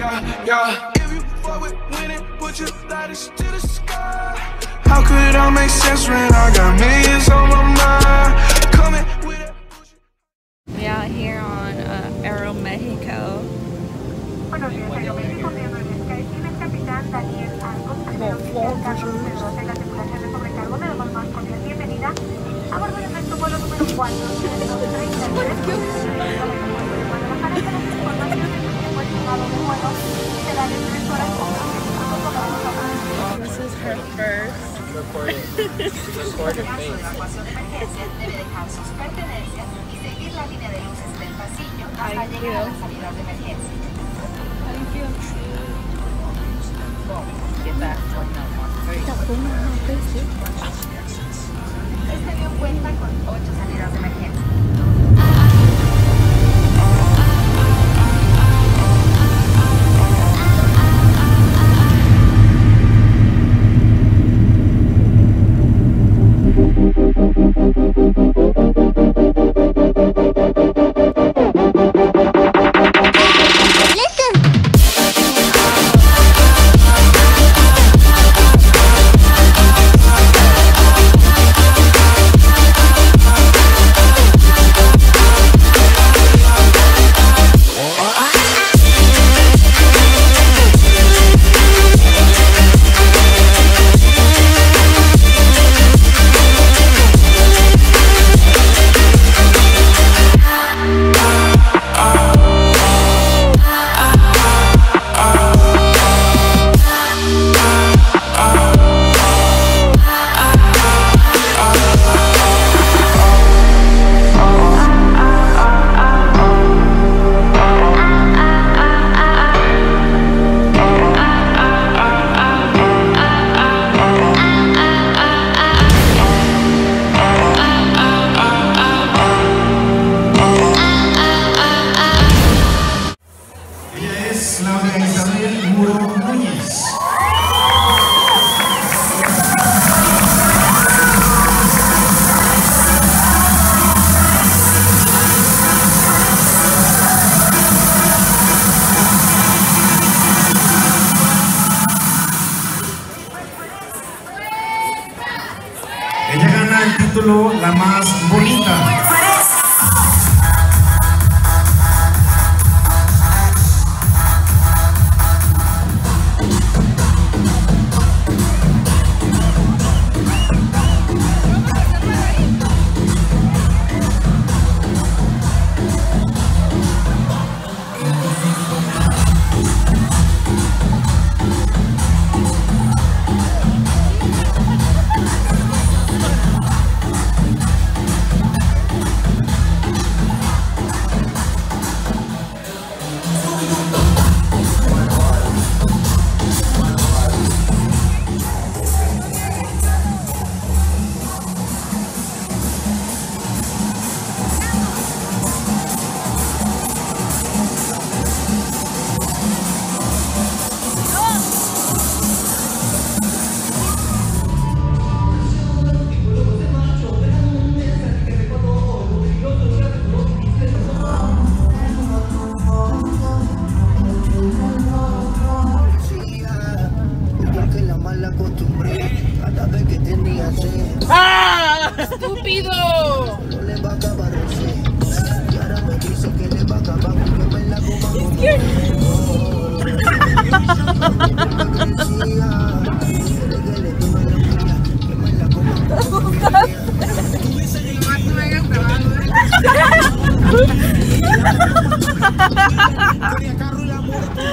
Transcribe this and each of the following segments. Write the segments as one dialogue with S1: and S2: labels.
S1: Yeah, yeah. If you fuck with winning, put your lighters to the sky. How could I make sense when I got millions on my mind? Coming with that.
S2: We out here on uh, Aeromexico.
S3: Buenos días, Aeroméxico, mi nombre es Skyteam, el capitán Daniel Arcos. Tenemos el cargo número 12 la tripulación de sobrecargo, le damos más cordial bienvenida. A bordo de nuestro vuelo número 4, 133.
S2: This is her first.
S4: Recorded.
S3: Recorded
S2: Thank you.
S4: Get that
S5: el título La Más Bonita.
S6: Amanecer.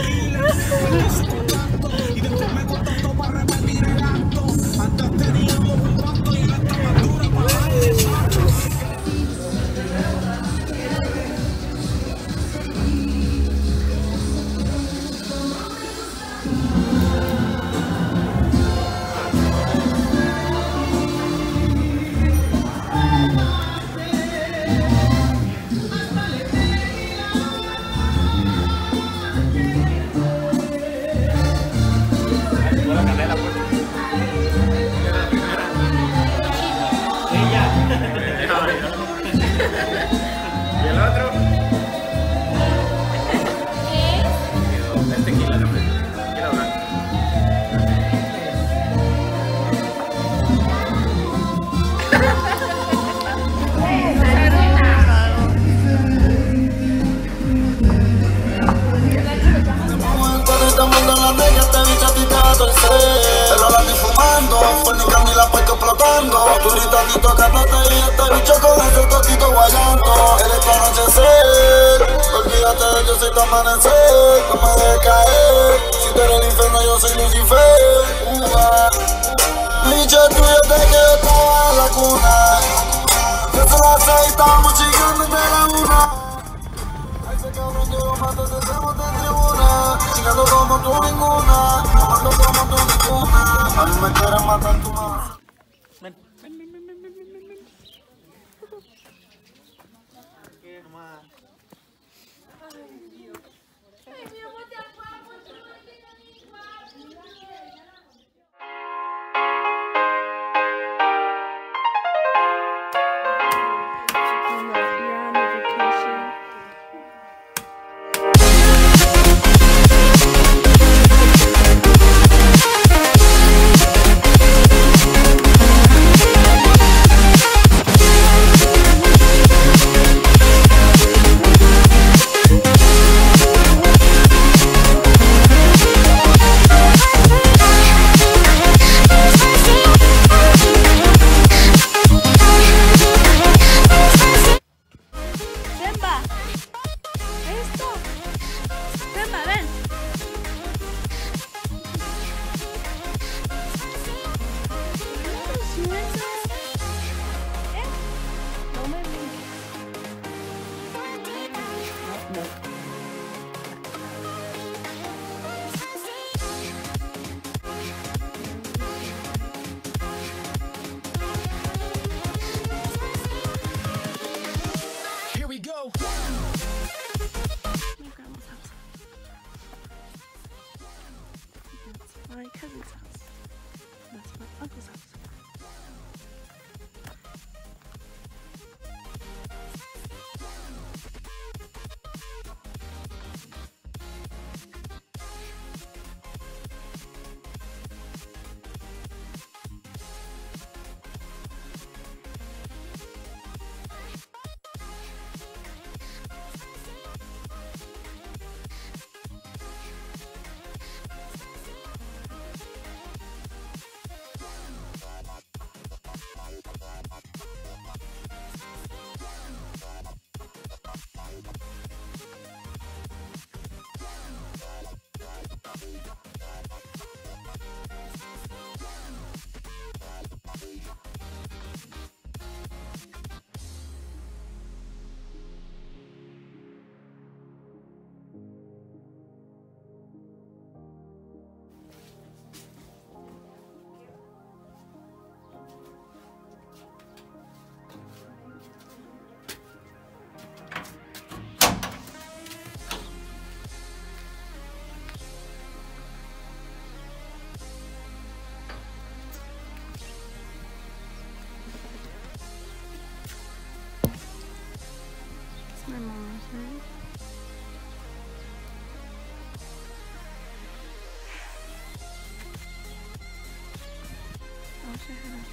S6: Explotando. Tú gritando y tocándote y este bicho con ese totito guayando. Eres tu anochecer, olvídate de yo soy tu amanecer. No me dejes caer, si tú eres el infierno yo soy Lucifer. Bicho tuyo te que yo estaba en la cuna. Desde las seis estamos chingando de la una. A ese cabrón yo lo mato desde de tribuna. Chingando como tú ninguna. Amando como tú ninguna. A mí me quieren matar tu mamá.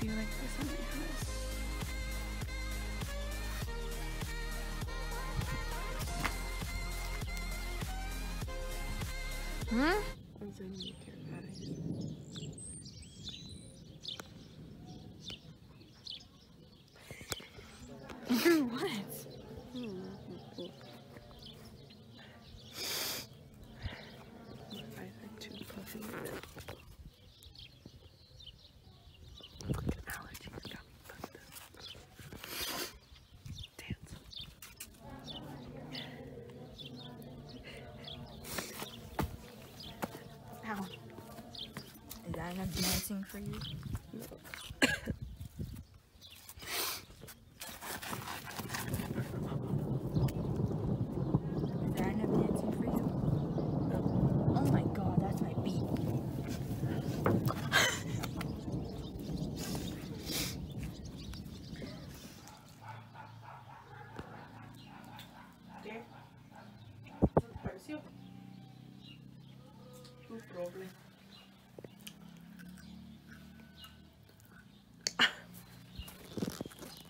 S7: View like this in my house. Hmm?
S8: for you.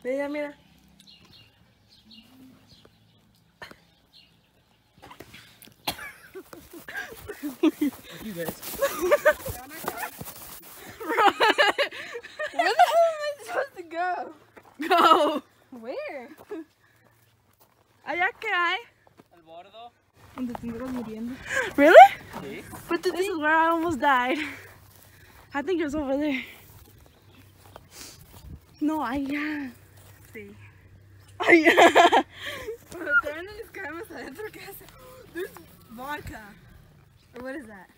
S8: Mira, mira. You guys. Where the hell am I supposed to go? Go. Where? Allá
S9: que hay. Really? Sí. But this is
S7: where I almost died. I think it was over there. No, allá.
S8: Sí.
S7: Allá.
S8: Cuando todavía no les caemos adentro, ¿qué hace? There's vodka. What is that?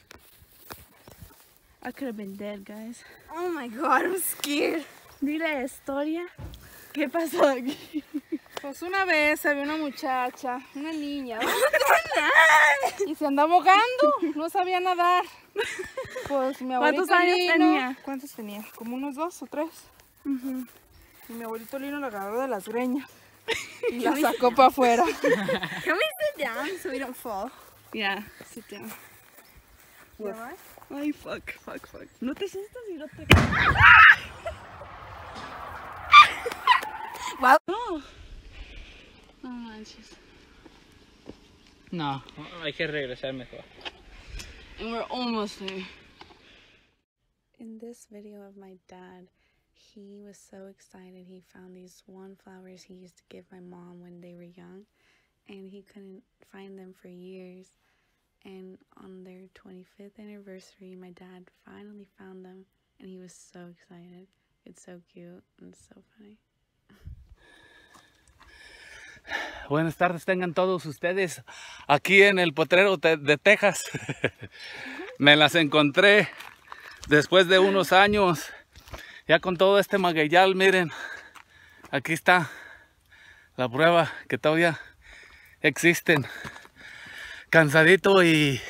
S7: I could have been dead, guys.
S8: Oh my god, I'm scared.
S7: Dile historia. ¿Qué pasó aquí?
S8: Pues una vez había una muchacha, una niña, y se andaba ahogando, no sabía nadar. Pues mi abuelito
S7: ¿Cuántos años
S8: Lino-
S7: tenía?
S8: ¿Cuántos tenía? Como unos dos o tres. Y mi abuelito Lino la agarró de las greñas y la sacó para afuera. Can we sit down so we don't fall?
S7: Yeah, sit down. Ay, fuck, fuck, fuck. No te sientas y no te...
S8: Wow.
S7: No. No manches.
S4: No, hay que regresar mejor.
S7: And we're almost there. In this video of my dad, he was so excited. He found these one flowers he used to give my mom when they were young, and he couldn't find them for years. And on their 25th anniversary, my dad finally found them, and he was so excited. It's so cute and so funny.
S9: Buenas tardes tengan todos ustedes aquí en el potrero de Texas. Me las encontré después de unos años. Ya con todo este magueyal, miren. Aquí está la prueba que todavía existen. Cansadito y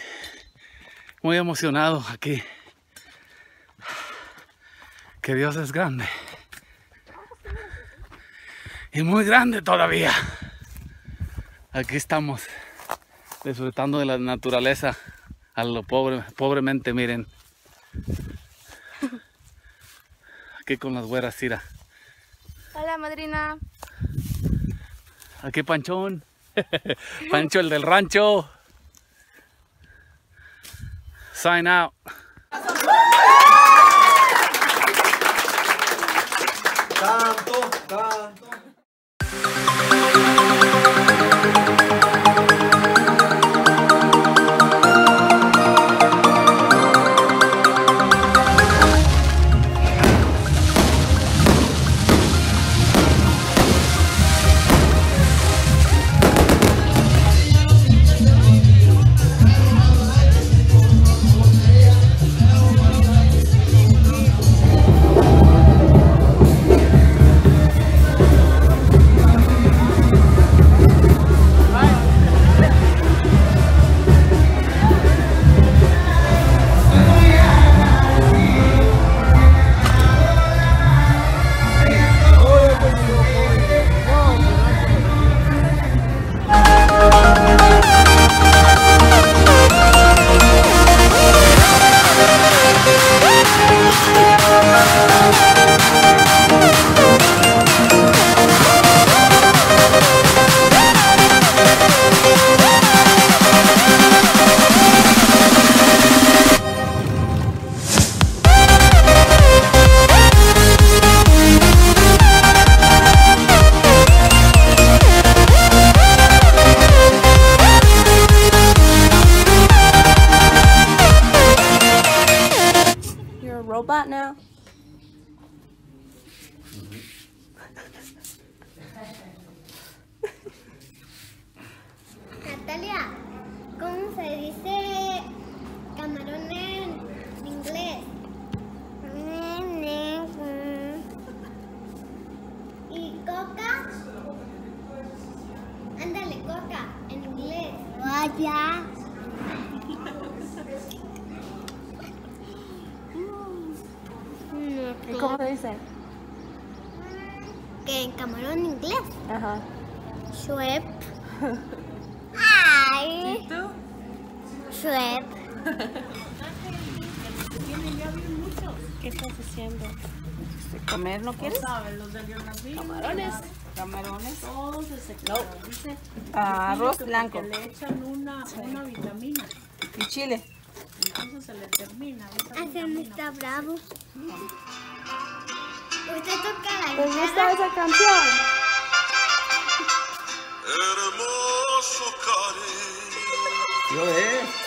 S9: muy emocionado aquí. Que Dios es grande. Y muy grande todavía. Aquí estamos disfrutando de la naturaleza a lo pobre, pobremente, miren. Aquí con las güeras, Cira.
S8: Hola, madrina.
S9: Aquí Panchón. Pancho el del rancho. Sign out.
S10: Ay. Shrimp.
S7: ¿Qué estás haciendo?
S8: ¿Comer no quieres?
S7: Camarones.
S8: Camarones.
S7: Todos de sector. Dice
S8: Arroz blanco.
S7: le echan una, una vitamina.
S8: Y chile.
S7: Entonces se le termina.
S10: no está bravo. Usted toca la
S7: ¿Te gusta
S10: guitarra.
S7: esa canción?
S6: Hermoso cariño,
S9: Yo, eh.